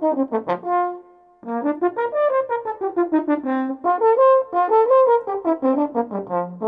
Thank you.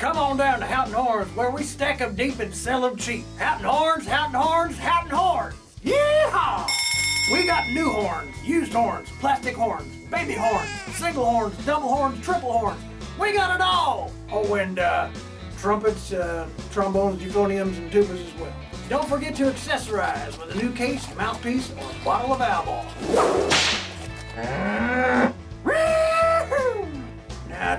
Come on down to Houghton Horns where we stack them deep and sell them cheap. Houghton Horns, Houghton Horns, Houghton Horns. Yeehaw! We got new horns, used horns, plastic horns, baby horns, single horns, double horns, triple horns. We got it all. Oh, and uh, trumpets, uh, trombones, euphoniums, and tubas as well. Don't forget to accessorize with a new case, mouthpiece, or a bottle of Alball.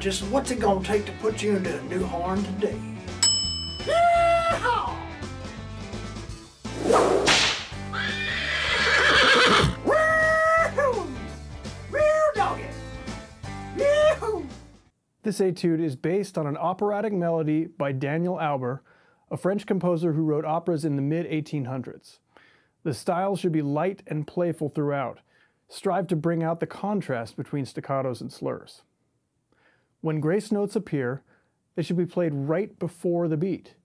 Just what's it gonna take to put you into a new horn today? This etude is based on an operatic melody by Daniel Auber, a French composer who wrote operas in the mid 1800s. The style should be light and playful throughout. Strive to bring out the contrast between staccatos and slurs. When grace notes appear, they should be played right before the beat.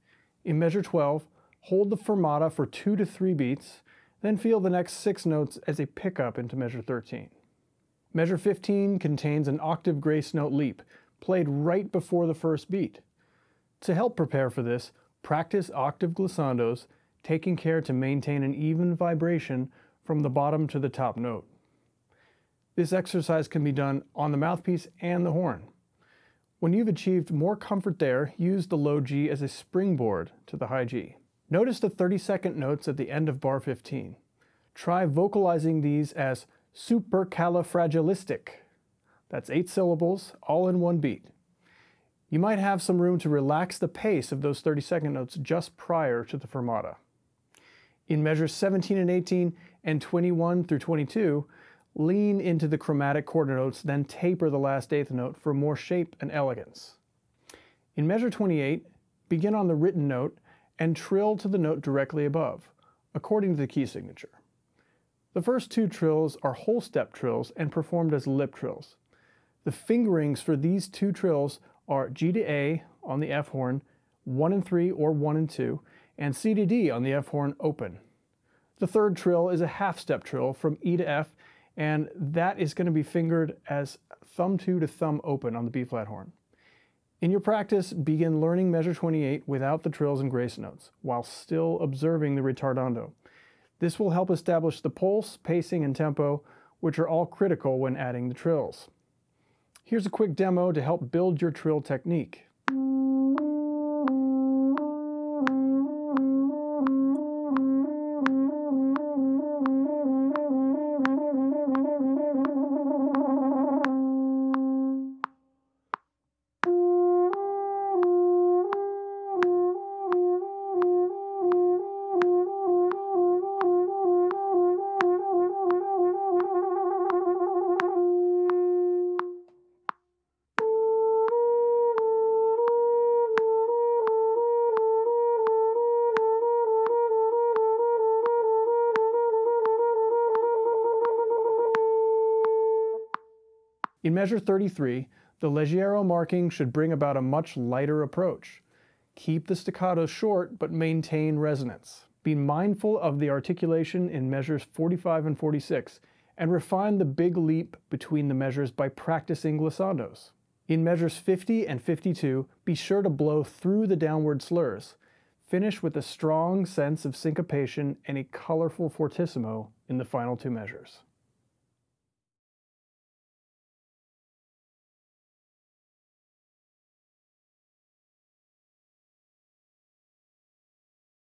In measure 12, hold the fermata for two to three beats, then feel the next six notes as a pickup into measure 13. Measure 15 contains an octave grace note leap, played right before the first beat. To help prepare for this, practice octave glissandos, taking care to maintain an even vibration from the bottom to the top note. This exercise can be done on the mouthpiece and the horn. When you've achieved more comfort there, use the low G as a springboard to the high G. Notice the 30 second notes at the end of bar 15. Try vocalizing these as supercalifragilistic. That's eight syllables, all in one beat. You might have some room to relax the pace of those 30 second notes just prior to the fermata. In measures 17 and 18 and 21 through 22, lean into the chromatic quarter notes, then taper the last eighth note for more shape and elegance. In measure 28, begin on the written note and trill to the note directly above, according to the key signature. The first two trills are whole step trills and performed as lip trills. The fingerings for these two trills are G to A on the F horn, 1 and 3 or 1 and 2, and C to D on the F horn open. The third trill is a half step trill from E to F, and that is going to be fingered as thumb 2 to thumb open on the B flat horn. In your practice, begin learning measure 28 without the trills and grace notes, while still observing the ritardando. This will help establish the pulse, pacing, and tempo, which are all critical when adding the trills. Here's a quick demo to help build your trill technique. In measure 33, the Leggiero marking should bring about a much lighter approach. Keep the staccato short, but maintain resonance. Be mindful of the articulation in measures 45 and 46, and refine the big leap between the measures by practicing glissandos. In measures 50 and 52, be sure to blow through the downward slurs. Finish with a strong sense of syncopation and a colorful fortissimo in the final two measures.